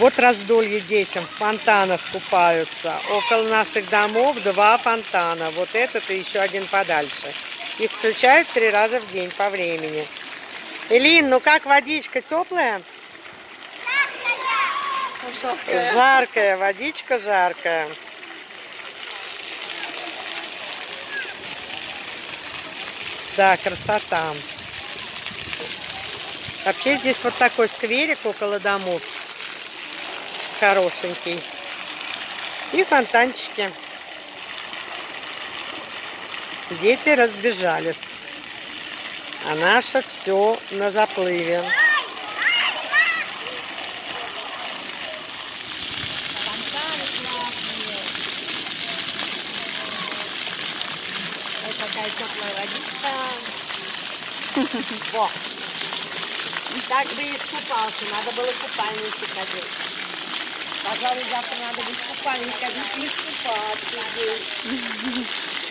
Вот раздолье детям, в фонтанах купаются. Около наших домов два фонтана. Вот этот и еще один подальше. Их включают три раза в день по времени. Элин, ну как водичка теплая? Жаркая. Жаркая, водичка жаркая. Да, красота. Вообще здесь вот такой скверик около домов. Хорошенький. И фонтанчики. Дети разбежались. А наше все на заплыве. Теплая водичка. Во. Так бы и искупался. Надо было купальничек одеть. Пожалуй, завтра надо будет купальник одеть и искупаться здесь. Ура!